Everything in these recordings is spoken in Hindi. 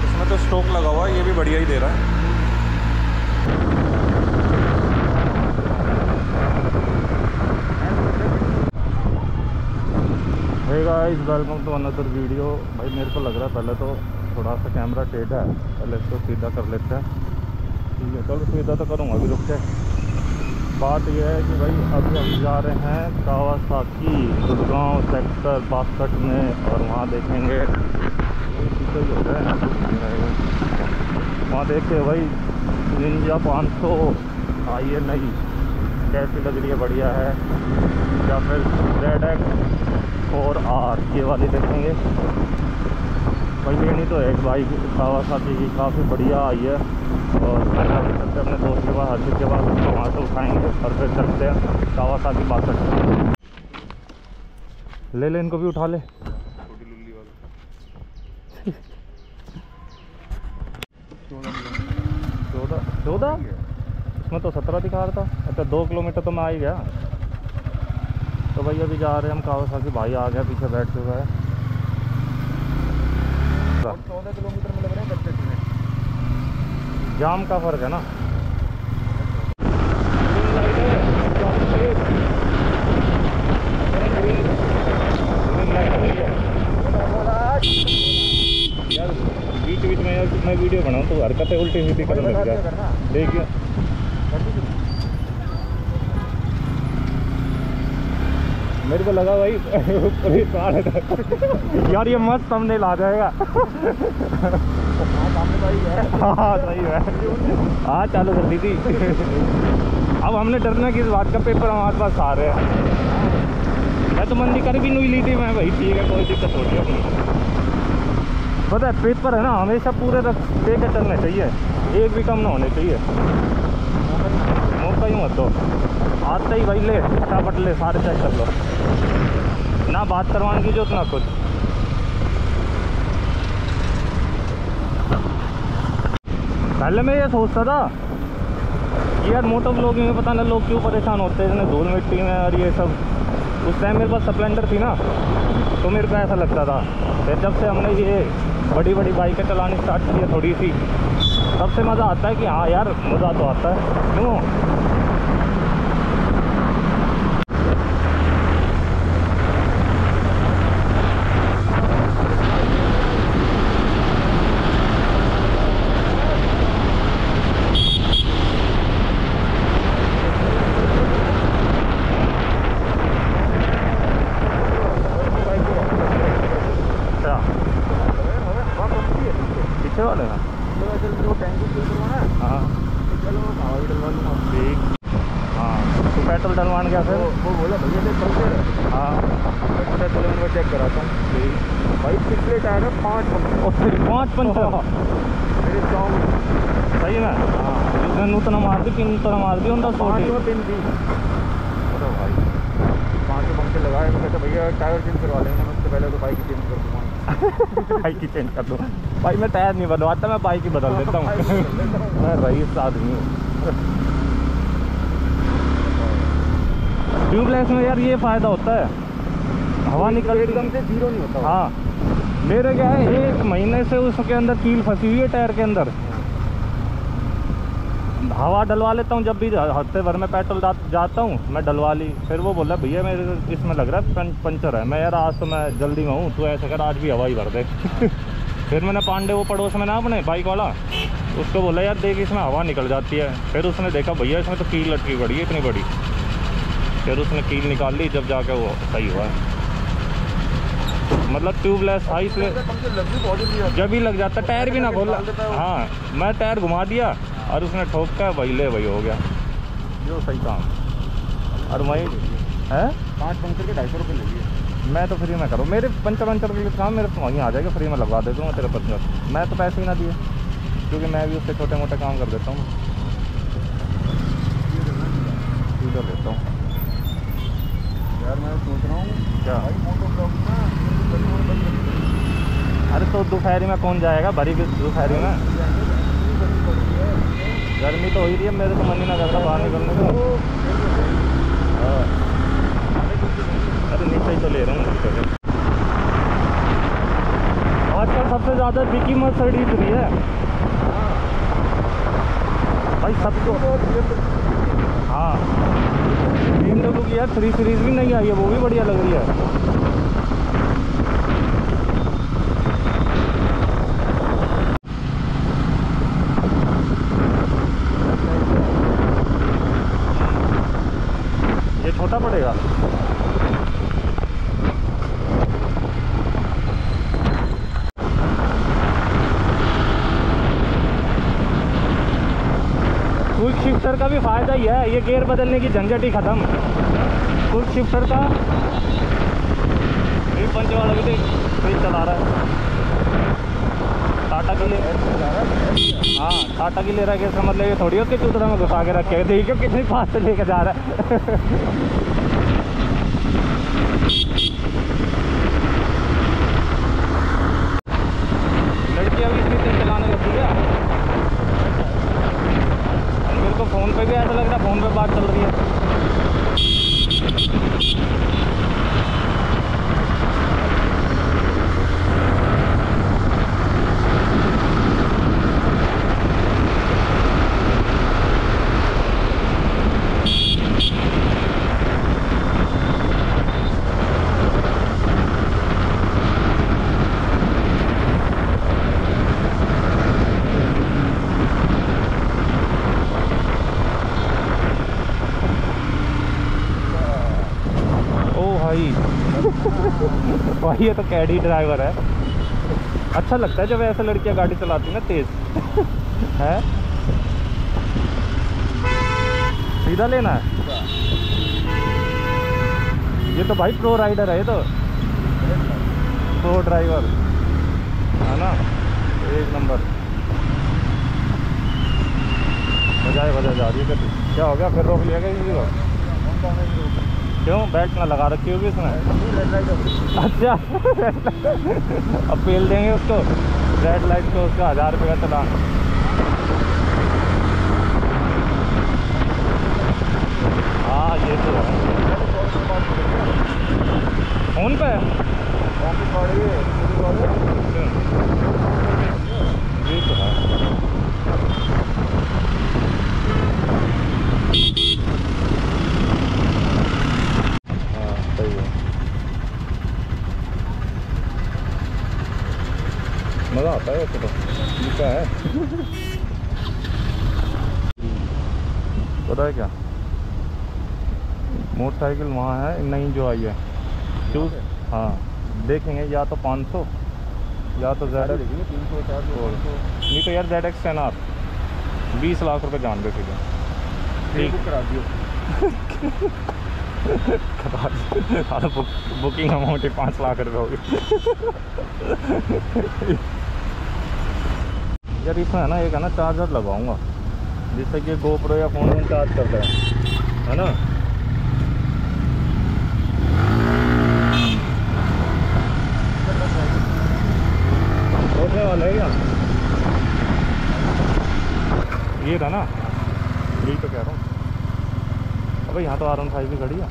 इसमें तो स्टॉक लगा हुआ है ये भी बढ़िया ही दे रहा है hey guys welcome to another video भाई, मेरे को लग रहा है पहले तो थोड़ा सा कैमरा टेढ़ा है। पहले इसको सीधा कर लेते हैं। ठीक है, चलो सीधा तो करूँगा, अभी रुक के बात यह है कि भाई, अभी हम जा रहे हैं कावासाकी गुड़गांव सेक्टर बासठ में, और वहाँ देखेंगे। पीछे ही वहाँ देखिए भाई निंजा 500 आई है, नहीं। कैसी लग रही है, बढ़िया है। या फिर रेड एक्स और आर ये वाली देखेंगे। भाई लेनी तो एक बाइक कावासाकी की काफ़ी बढ़िया आई है। और अभी चलते अपने दोस्त के पास हर्षित के पास उसको वहाँ से उठाएँगे और फिर चलते हैं कावासाकी बासठ ले ले इनको भी उठा ले। चौदह चौदह इसमें तो सत्रह दिखा रहा था। अच्छा दो किलोमीटर तो मैं आ ही गया। तो भाई अभी जा रहे हैं हम कावासाकी भाई आ गया पीछे बैठ चुका है। चौदह किलोमीटर में लग रहे हैं में जाम का फ़र्क है ना? बीच बीच में यार मैं वीडियो बनाऊँ तो हरकतें उल्टी सीधी करने लग गया। देखिए मेरे को लगा भाई यार, ये मस्त हमने ला जाएगा। है, सही है। हाँ चालू कर दी थी। अब हमने डरना किस बात का पेपर हमारे पास आ रहे हैं। मैं तो मंदी कर भी नहीं ली थी, मैं भाई ठीक है, कोई दिक्कत हो अपनी। पता है पेपर है ना, हमेशा पूरे रख दे के चलने चाहिए। एक भी कम ना होने चाहिए। मौका ही मत दो। आते ही भाई ले, फटाफट ले, सारे चेक कर लो। ना बात करवाने की ज़रूरत ना कुछ। पहले मैं ये सोचता था कि यार मोटो ब्लॉगिंग में पता ना लोग क्यों परेशान होते हैं धूल मिट्टी में और ये सब। उस टाइम मेरे पास स्प्लेंडर थी ना तो मेरे को ऐसा लगता था। फिर जब से हमने ये बड़ी बड़ी बाइकें चलानी स्टार्ट की है थोड़ी सी, तब से मज़ा आता है कि हाँ यार, मज़ा तो आता है। क्यों अच्छा पीछे वाले हैं हाँ ठीक हाँ तो पेट्रोल डलवान गया फिर वो बोला भैया से चलते रहे हाँ मैं चलो मैं चेक कराता हूँ ठीक भाई पिछले टायर है पाँच और फिर पाँच पंचर मेरे गाँव में सही में जिसने नूतना मार दी तीन नूतना मार दी उनका पाँच सोटी में पिन दी अरे भाई पाँच पंखे लगाए तो कहते भैया टायर चेंज करवा लेंगे मैं तो बाइक चेंज कर दूँगा बाइक ही चेंज कर दो भाई मैं टायर नहीं बदलवाता मैं बाइक ही बदल देता हूँ। मैं रईस आदमी हूँ। ट्यूबलेस में यार ये फ़ायदा होता है। हवा निकल एकदम से ज़ीरो नहीं होता हाँ मेरे क्या है एक महीने से उसके अंदर कील फंसी हुई है टायर के अंदर हवा डलवा लेता हूँ, जब भी हफ़्ते भर में पेट्रोल जाता हूँ, मैं डलवा ली। फिर वो बोला, भैया, मेरे इसमें लग रहा है पंचर है। मैं, यार, आज तो मैं जल्दी में हूँ तो ऐसे कर, आज भी हवा ही भर दे। फिर मैंने पांडे वो पड़ोस में ना अपने बाइक वाला, उसको बोला, यार, देख, इसमें हवा निकल जाती है। फिर उसने देखा, भैया, इसमें तो कील लटकी पड़ी है, इतनी बड़ी। फिर उसने कील निकाल ली, जब जाके वो सही हुआ। है मतलब ट्यूबलेस हाई से जब भी लग जाता टायर भी ना खोल हाँ मैं टायर घुमा दिया और उसने ठोक का वही ले वही हो गया। जो सही काम। और वही है? पाँच पंखे के ढाई सौ रुपये ले लिए। मैं तो फ्री में करूँ। मेरे पंचर वंचर के लिए काम मेरे तो वहीं आ जाएगा फ्री में लगवा दे दूँगा तेरे पंचर मैं तो पैसे ही ना दिए क्योंकि मैं भी उससे छोटे मोटे काम कर देता हूँ। लेता हूँ। यार मैं सोच रहा हूँ क्या? भाई मोटो ब्लॉक ना अरे तो दोपहरी में कौन जाएगा? भरी भी दोपहरी में। गर्मी तो हो ही रही है मेरे तो मन ही ना करता बाहर निकलने का। हाँ। अरे नीचे ही तो ले रहा हूँ आजकल सबसे ज़्यादा बिकी मर्सिडीज भी है। भाई सबको हाँ। तीन लोगों की यार थ्री सीरीज़ भी नहीं आई है, वो भी बढ़िया लग रही है। छोटा पड़ेगा। क्विक शिफ्टर का भी फ़ायदा ही है ये गेयर बदलने की झंझट ही खत्म। क्विक शिफ्टर का। पंच वाला भी तेज चला रहा है। टाटा की ले टाटा की ले रहा है, कैसे मतलब ये थोड़ी उसके चूतरा में घुसा के रखे देखियो कितनी फास्ट लेके जा रहा है लड़कियाँ भी इतनी तेज चलाने लगती है मेरे को फ़ोन पे भी ऐसा लग रहा है फ़ोन पे बात चल रही है ओ भाई भाई ये तो कैडी ड्राइवर है। अच्छा लगता है जब ऐसे लड़कियाँ गाड़ी चलाती ना तेज। है? सीधा लेना है? ये तो भाई प्रो राइडर है, ये तो। प्रो ड्राइवर है ना? एक नंबर। बजाए बजाए, जा रही है क्या हो गया? फिर रोक लिया गया किसी को? क्यों बेल्ट ना लगा रखी होगी इसने अच्छा। अब पेल देंगे उसको। रेड लाइट को उसका हज़ार रुपये का चलान हाँ ये तो है। फ़ोन पे? ये तो हाँ सही है मज़ा आता है तो क्या है। पता है क्या? मोटरसाइकिल वहाँ है नहीं जो आई है। चूज़ हाँ देखेंगे या तो 500 या तो जेड नहीं तो यार जेड एक्स टेन आर बीस लाख रुपए जान दे ठीक। करा दियो। सारा बुक, बुकिंग अमाउंट ही पाँच लाख रुपए होगी यार इसमें है ना, एक है ना चार्जर लगाऊँगा, जिससे कि गोप्रो या फ़ोन में चार्ज कर दे है ना? सोचने वाला क्या? ये था ना, यही तो कह रहा हूँ। अबे यहाँ तो आर वन फाइव भी खड़ी है।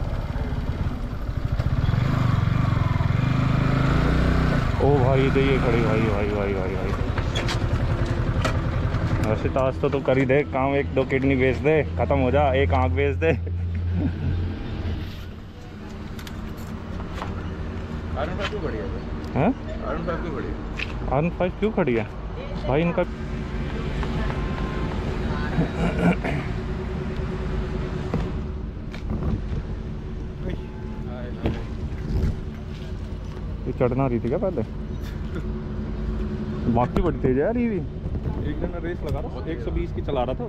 ओ भाई तो ये खड़ी, भाई भाई भाई भाई भाई। वैसे तो आज तो तू कर ही दे काम एक दो किडनी बेच दे खत्म हो जा एक आँख बेच दे। आरन फाइव क्यों बढ़िया है? हैं? फाइव क्यों खड़ी है? भाई इनका ये चढ़ना रही थी क्या पहले? बाकी बड़ी तेज है यार ये भी। एक दिन रेस लगा रहा 120 की चला रहा था।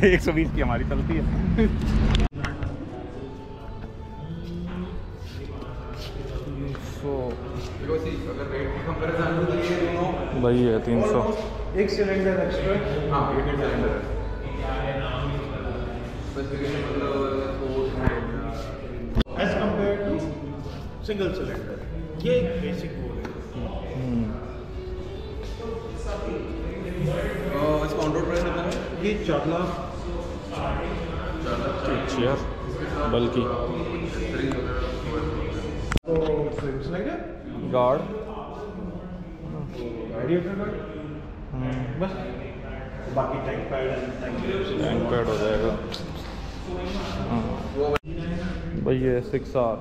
120 की हमारी चलती है। सो हो तो ये दोनों भाई है तीन सौ। एक सिलेंडर एक्स्ट्रा हाँ एक सिलेंडर मतलब As compared सिंगल सिलेंडर ये एक बेसिक गोल है। इसका ऑन रोड प्राइस कितना है ये चार लाख चार लाख चार बल्कि। तो गार्ड। हम्म, बस। बाकी टैंक पैड टैंक पैड हो जाएगा। हाँ वो भाई ये सिक्स आर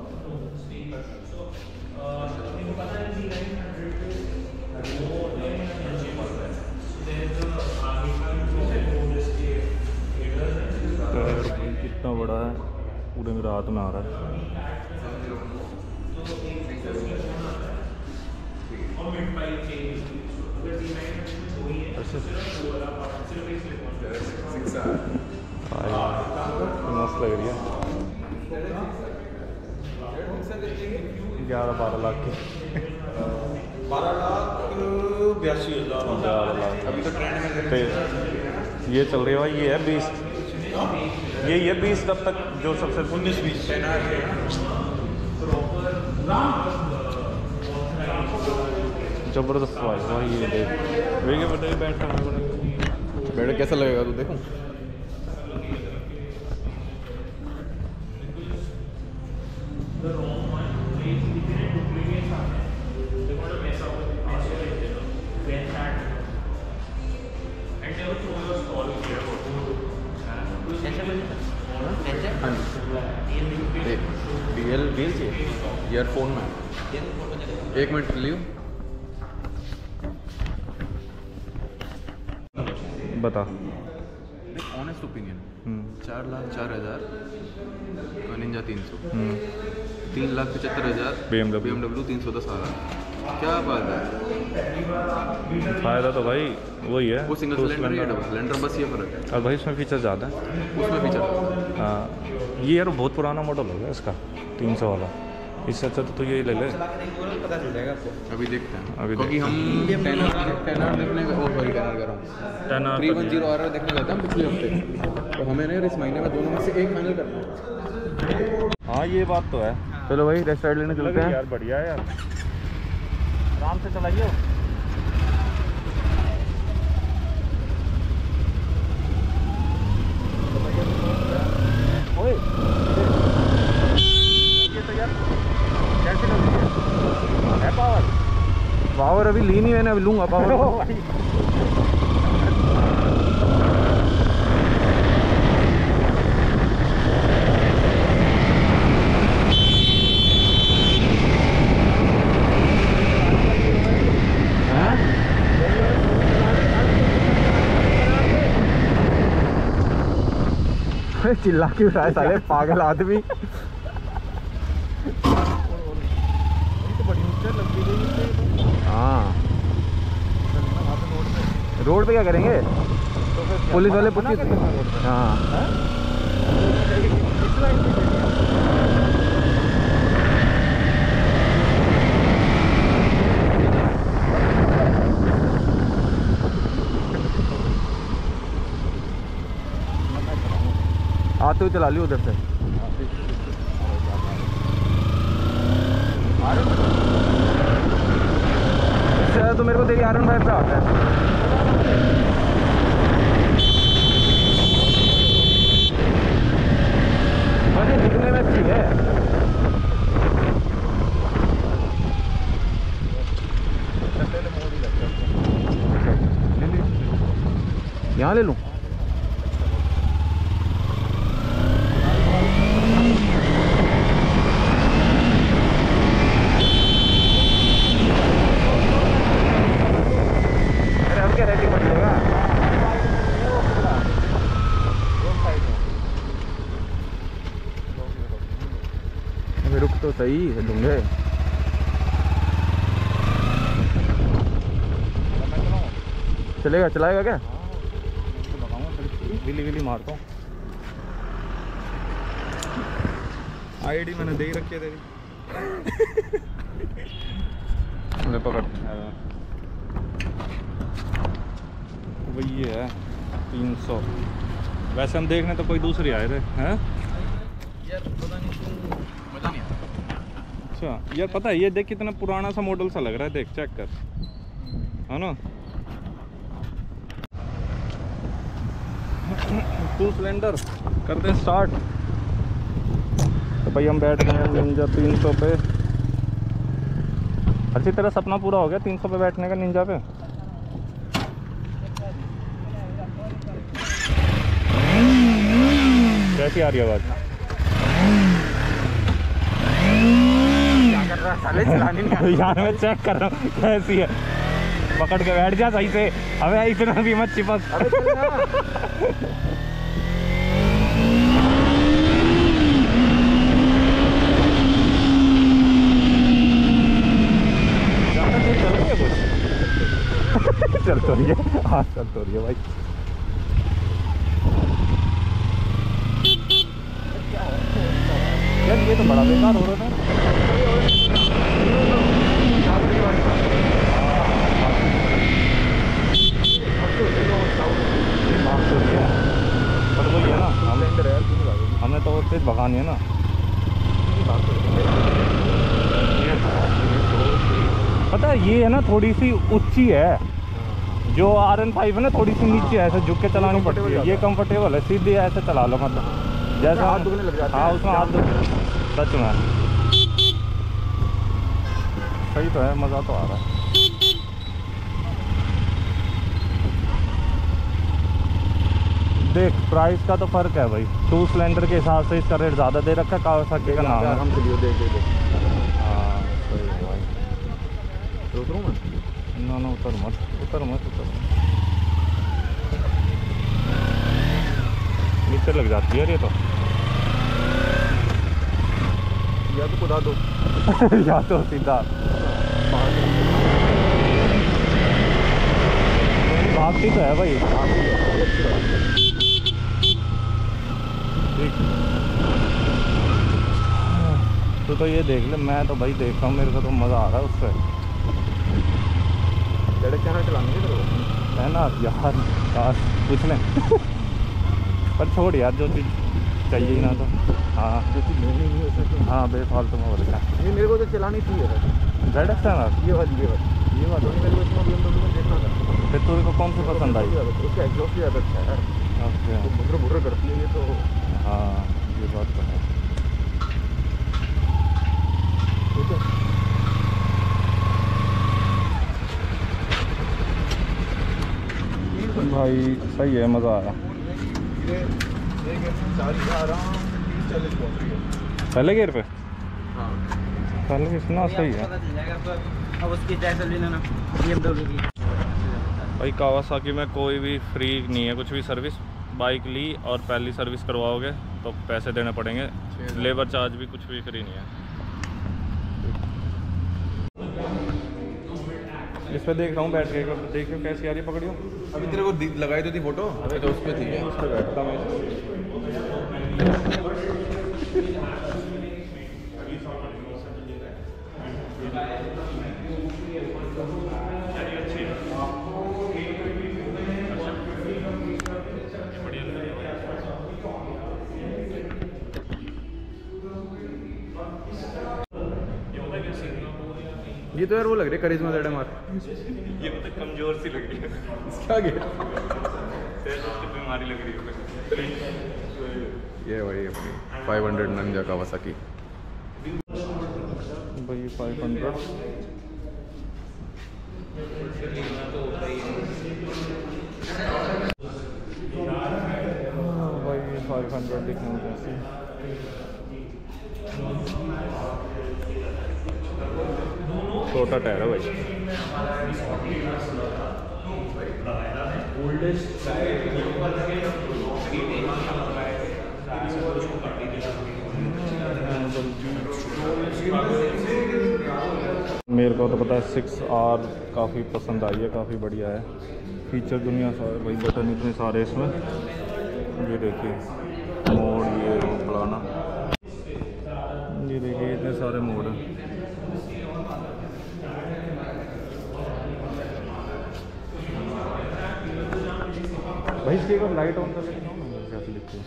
कितना बड़ा है पूरे में रात में आ रहा है। अच्छा। मस्त लग रही है। ग्यारह बारह लाख की। बारह लाख बयासी हज़ार। ग्यारह लाख अभी तो ट्रेंड में ये चल रही है भाई ये है बीस। ये ये बीस तब तक जो सबसे उन्नीस बीस। ज़बरदस्त भाई भाई ये देख। वे के बड़े बैठा है बड़े। बेटा कैसा लगेगा तू देखो? हाँ जी देख डीएल डीएल चाहिए? ईयरफोन में। एक मिनट लियो। बता। ऑनेस्ट ओपिनियन हम्म, चार लाख चार हज़ार निंजा तीन सौ। हम्म, तीन लाख पचहत्तर हज़ार. बी एम तीन सौ दस हज़ार। क्या बात है? फ़ायदा तो भाई वही है। वो सिंगल सिलेंडर या डबल सिलेंडर बस ये फ़र्क है। और भाई इसमें फीचर ज़्यादा है। उसमें फीचर हाँ। ये यार बहुत पुराना मॉडल हो गया इसका तीन सौ वाला। इससे अच्छा तो तू यही ले ले। अभी देखते हैं। अभी क्योंकि हम टेनर टेनर देखने का वो सॉरी टेनर कर रहा हूँ। Ten three one zero R देखने गए थे हम पिछले हफ़्ते। तो हमें ना इस महीने में दोनों में से एक फाइनल करना है। हाँ ये बात तो है। चलो भाई रेस्ट साइड लेने चलते हैं। यार बढ़िया है यार। आराम से चलाइए। पावर अभी ली नहीं मैंने अभी लूँगा पावर। चिल्ला क्यों रहा है साले पागल आदमी। हाँ। रोड पे क्या करेंगे? पुलिस वाले पूछिए हाँ? आते हुए चला लियो उधर से। तो मेरे को तेरी आयरन फाइव पे आता है। यहाँ ले लूँ अरे अब क्या रेडी पड़ जाएगा अबे रुक तो सही है लूँगे चलेगा चलाएगा क्या? गिली गिली मारता हूँ। आईडी मैंने दे ही रखी है तेरी। मैं पकड़। वही है तीन सौ। वैसे हम देखने तो कोई दूसरी आए थे हैं? यार पता नहीं क्यों मज़ा नहीं आता। अच्छा यार पता है ये देख कितना पुराना सा मॉडल सा लग रहा है देख चेक कर। है ना? टू सिलेंडर करते हैं स्टार्ट। तो भाई हम बैठ गए हैं निंजा तीन सौ पे। अच्छी तरह सपना पूरा हो गया तीन सौ पे बैठने का निंजा पे। कैसी आ रही आवाज़? यार मैं चेक कर रहा हूँ, कैसी है। पकड़ के बैठ जा सही से। हमें इतना भी मत चिपक अबे चल ना ज़्यादा देर चल रही है कुछ चल तो रही है। हाँ चल तो रही है भाई। यार, ये तो बड़ा बेकार हो रहा था? हमें तो तेज भगानी है ना। पता है, ये है ना, थोड़ी सी ऊँची है। जो आर एन फाइव है ना थोड़ी सी नीचे ऐसे झुक के चलानी पड़ती है। ये कंफर्टेबल है सीधे ऐसे चला लो मतलब। जैसा हाथ दुखने लग जाते हाँ उसमें हाथ दुख सच में। सही तो है मज़ा तो आ रहा है। देख प्राइस का तो फ़र्क है भाई। टू सिलेंडर के हिसाब से इसका रेट ज़्यादा दे रखा है कावासाकी का नाम है। हम देख देख देख। हाँ सही है भाई। तो ना ना उतर मत। उतर मत उतर नीचे लग जाती है ये तो। या तो कुदा दो। या तो सीधा। भागती तो है भाई। ठीक। तो तो ये देख ले मैं तो भाई देख रहा हूँ मेरे को तो मज़ा आ रहा है उससे। लड़क चैनल चलाने तेरे को है ना यार काश कुछ नहीं पर छोड़ यार जो चीज़ चाहिए ही ना तो। हाँ। जो चीज़ लेनी नहीं है उसमें हाँ बेफालतू में बोल रहा। ये मेरे को तो चलानी थी। यार जेड एक्स है ना ये वाली। ये वाली। ये वाली मेरे को इसमें देखना था। फिर तेरे को कौन सी पसंद आई? उसका एग्जॉस्ट ज़्यादा अच्छा है। यार तो बुर्र बुर्र करती है ये तो। हाँ ये बात तो है ठीक है भाई सही है मज़ा आया। है पहले गेयर पे? हाँ पहले इतना सही है। अब उसकी लेना। ना BMW की। भाई कावासाकी में कोई भी फ्री नहीं है कुछ भी सर्विस बाइक ली और पहली सर्विस करवाओगे तो पैसे देने पड़ेंगे। लेबर चार्ज भी कुछ भी फ्री नहीं है। इस पे देख रहा हूँ बैठ के देख देखियो कैसी आ रही है पकड़ियो अभी तेरे को लगाई तो थी फ़ोटो तो उस पर थी। उस पर बैठता मैं। तो यार वो लग रही है करिश्मा जेड ये मतलब कमज़ोर सी लग रही है। इसका आगे बीमारी लग रही है ये वही अपनी 500 नंजा कावासाकी भाई फाइव हंड्रेड भाई फाइव हंड्रेड दिखने में कैसी छोटा टायर है भाई। मेरे को तो पता है सिक्स आर काफ़ी पसंद आई है, काफ़ी बढ़िया है। फीचर दुनिया सारे भाई, बटन इतने सारे इसमें। ये देखिए, मोड ये फलाना ये देखिए इतने सारे मोड हैं एक बार लाइट ऑन करके दिखाओ ना कैसे लिखते हैं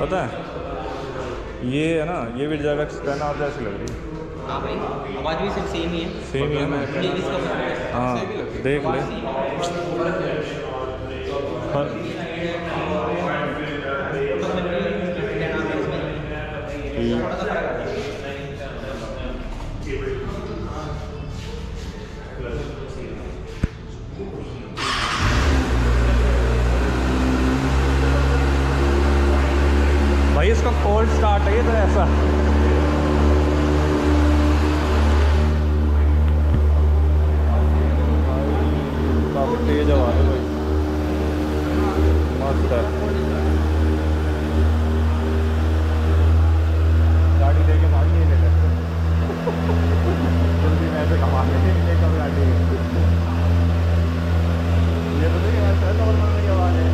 पता है ये है ना ये भी जगह टेन आवर जैसी लग रही है। हाँ भाई आवाज़ भी सिर्फ़ सेम ही है। सेम ही है ना है। हाँ। देख ले। पर ठीक कोल्ड स्टार्ट है ये तो ऐसा काफ़ी तेज हवा है भाई मस्त है गाड़ी लेके भाग नहीं ले जल्दी मैं ऐसे कमा के नहीं कब गाड़ी ये तो देखिए ऐसा नॉर्मल नहीं आवाज़ है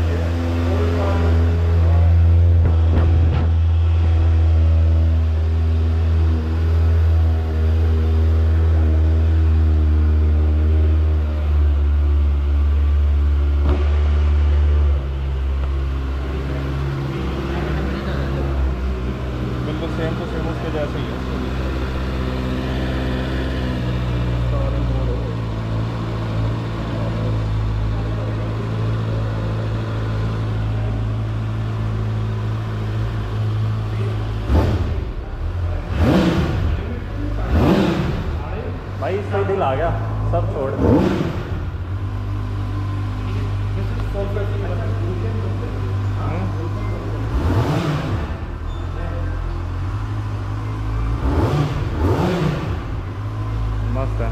बिल्कुल सेम टू सेम उसके जैसे ही है भाई इससे दिल आ गया। सब छोड़ मस्त है।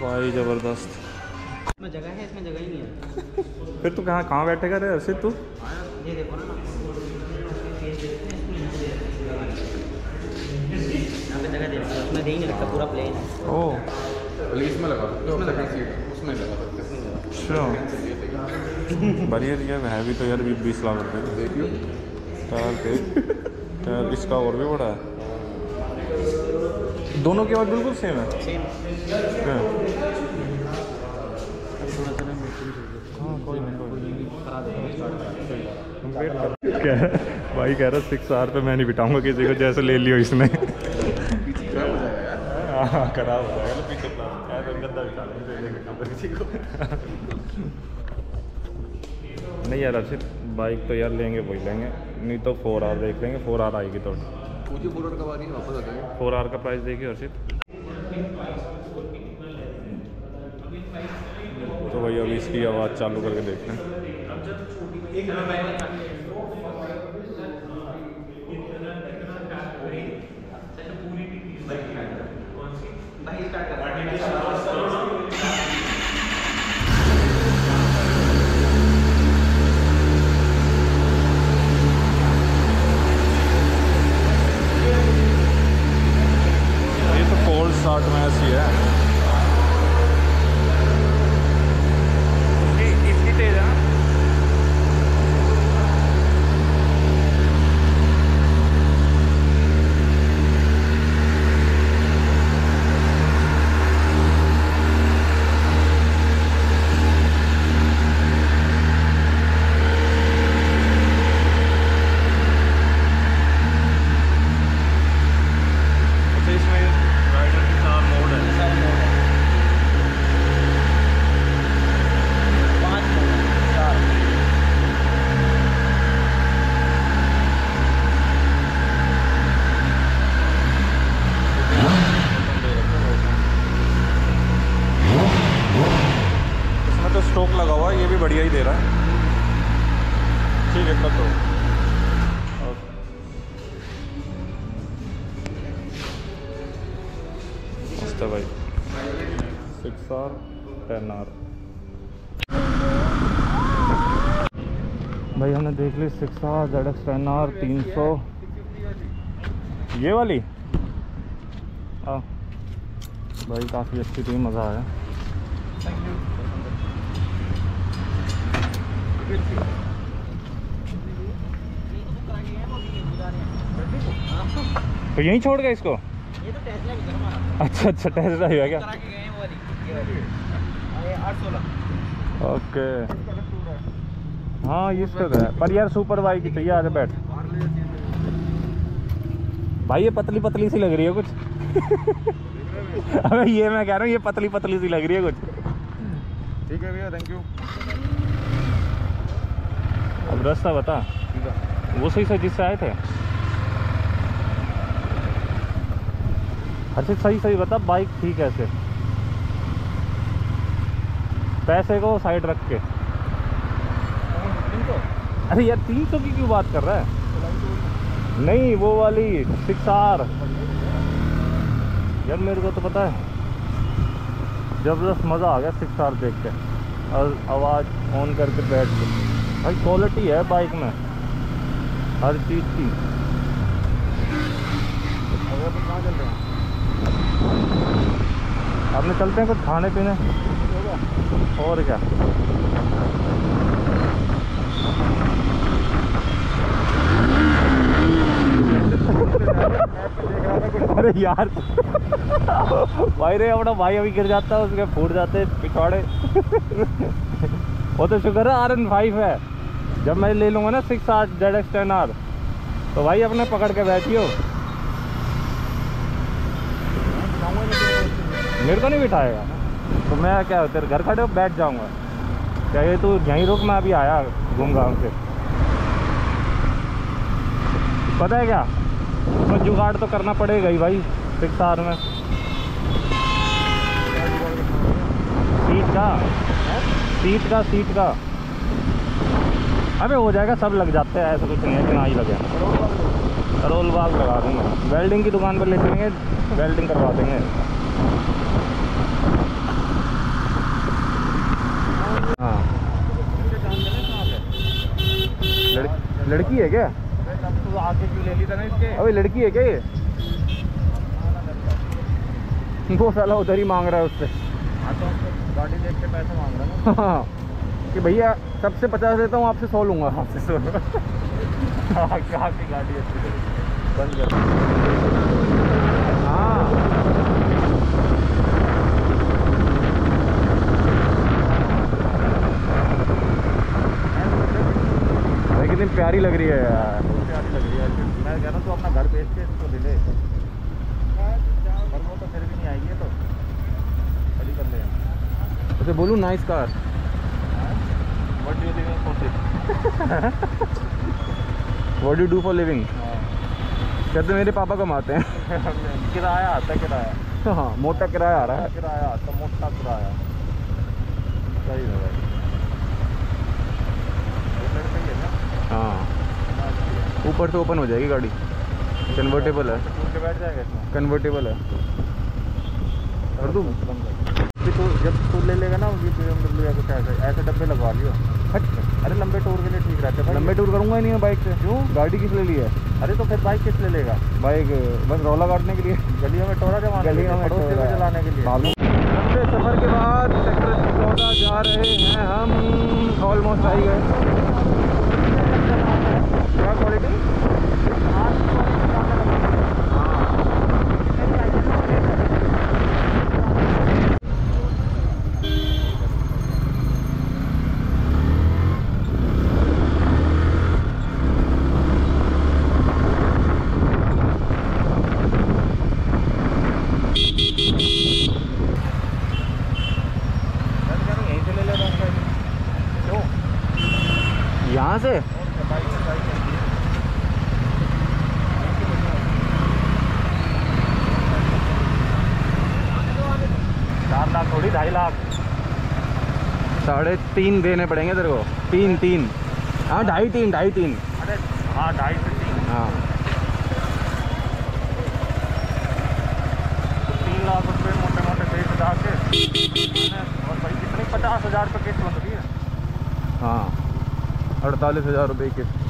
भाई ज़बरदस्त। जगह है इसमें जगह ही नहीं है। फिर तू कहाँ कहाँ बैठेगा रे अर्षित तू ये देखो ना यहाँ पे जगह दे रखी है उसमें दे ही नहीं रखा पूरा प्लेन है ओ इसमें लगा उसमें लगा सीट उसमें लगा बढ़िया ये है भी तो यार भी बीस लाख रुपए की। देखियो टायर देख टायर इसका और भी बड़ा है। दोनों की आवाज़ बिल्कुल सेम है। सेम क्या? हाँ कोई नहीं कोई नहीं। खराब स्टार्ट वेट कर। क्या भाई कह रहा सिक्स आर पे मैं नहीं बिठाऊँगा किसी को जैसे ले लियो इसने। खराब हो जाएगा पीछे ऐसा गंदा किसी को नहीं यार अर्षित बाइक तो यार लेंगे, वही लेंगे। नहीं तो फोर आर देख लेंगे फोर आर आएगी तो मुझे फ़ोटो कब आ रही है वापस आ जाएँगे फोर आर का प्राइस देखिए अर्षित तो भाई अभी इसकी आवाज़ चालू करके देखते हैं कर ये तो है इसकी इसकी तेज है ना? अच्छा इसमें राइडर की चार मोड है पाँच चार इसमें तो स्टॉक लगा हुआ है ये भी बढ़िया ही दे रहा है ठीक है कर दो मस्त है भाई सिक्स आर टेन आर भाई हमने देख ली six R Z X ten R तीन सौ। ये वाली? हाँ भाई काफ़ी अच्छी थी मज़ा आया। तो यहीं छोड़ गए इसको? ये तो टेस्ला अच्छा अच्छा टेस्ट ड्राइव है क्या हैं आठ सोलह। ओके। हाँ इसका तो है। पर यार सुपर बाइक ही चाहिए आगे बैठ। भाई ये पतली पतली सी लग रही है कुछ। अबे ये मैं कह रहा हूँ ये पतली पतली सी लग रही है कुछ। ठीक है भैया थैंक यू अब रास्ता बता। वो सही से जिससे आए थे। अच्छा सही सही बता बाइक ठीक है कैसे? पैसे को साइड रख के। अरे यार, तीन सौ की क्यों बात कर रहा है? नहीं, वो वाली सिक्स आर यार, मेरे को तो पता है। ज़बरदस्त मज़ा आ गया सिक्स आर देख के। और आवाज़ ऑन करके बैठ के। भाई क्वालिटी है बाइक में। हर चीज़ की। अब चलते हैं कुछ खाने पीने। और क्या? अरे यार। भाई रे, अपना भाई अभी गिर जाता है, उसके फूट जाते पिछवाड़े। वो तो शुक्र है, आर एन फाइव है। जब मैं ले लूँगा ना six R, Z X ten R तो भाई अपने पकड़ के बैठियो। मेरे को नहीं बिठाएगा। तो मैं क्या, तेरे घर खड़े हो, बैठ जाऊँगा। क्या ये तू यहीं रुक, मैं अभी आया घूम गाँव से। पता है क्या? उसमें जुगाड़ तो करना पड़ेगा ही भाई सिक्स आर में। सीट का सीट का सीट का। अबे हो जाएगा, सब लग जाते हैं, ऐसा कुछ नहीं है कि ना ही लगे करोल बाग लगा दूँगा। वेल्डिंग की दुकान पर ले चलेंगे, वेल्डिंग करवा देंगे। हाँ। लड़की है क्या? तू आगे क्यों ले ली था ना इसके? अबे लड़की है क्या ये? वो साला उधर ही मांग रहा है उससे। हाँ तो गाड़ी देख के पैसे मांग रहा है हाँ कि भैया सबसे पचास देता हूँ आपसे सौ लूँगा। आपसे सौ। हाँ कहाँ की गाड़ी अच्छी बंद कर हाँ भाई कितनी प्यारी लग रही है यार। प्यारी लग रही है मैं कह रहा तू अपना घर बेच के इसको ले ले पर वो तो फिर भी नहीं ये तो खड़ी कर ले उसे बोलूँ nice car what do what you do for living कहते मेरे पापा कमाते हैं। किराया आता है किराया हाँ मोटा किराया आ रहा है। किराया आता, मोटा किराया। सही है भाई ये लड़का ही। अच्छी। ऊपर से ओपन हो जाएगी गाड़ी। कन्वर्टेबल है। टूर कन्वर्टेबल है। कर दूँ? तो जब तू ले लेगा ना बी एम या कुछ ऐसे ऐसे डब्बे लगवा लियो। अरे लंबे टूर के लिए ठीक रहता है लंबे टूर करूँगा ही नहीं मैं बाइक से। क्यों? गाड़ी किस लिए ली है? अरे तो फिर बाइक किस ले लेगा? बाइक बस रौला काटने के लिए। गलियों में टोरा जमाने गलियों में टोरा। जलाने के लिए। लंबे सफ़र के बाद सेक्टर चौदह जा रहे हैं हम। ऑलमोस्ट आ ही गए। क्या क्वालिटी मैं तो कह रहा हूँ यहीं से ले ले रहा क्यों यहाँ से बाइक से बाइक है चार लाख थोड़ी ढाई लाख साढ़े तीन देने पड़ेंगे तेरे को। तीन तीन। हाँ ढाई तीन ढाई तीन। अरे हाँ ढाई से तीन। हाँ। तीन लाख रुपए मोटे मोटे पेज बता के। और भाई कितनी? पचास हज़ार रुपये किस्त बन रही है। हाँ। अड़तालीस हज़ार रुपये किस्त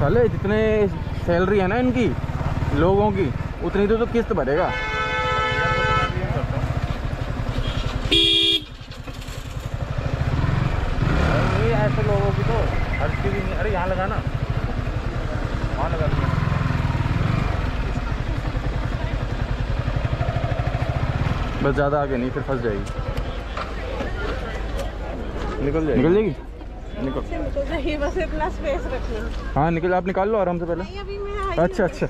साले जितने सैलरी है ना इनकी लोगों की उतनी तो, तो किस्त भरेगा अरे ये ऐसे लोगों की तो हर चीज़ ही- अरे यहाँ लगा ना वहाँ लगा दिया बस ज़्यादा आगे नहीं फिर फंस जाएगी। निकल जाएगी। निकल जाएगी? निकल। जाएगी बस इतना स्पेस रखना। हाँ निकल आप निकाल लो आराम से पहले। नहीं अभी मैं आई अच्छा अच्छा।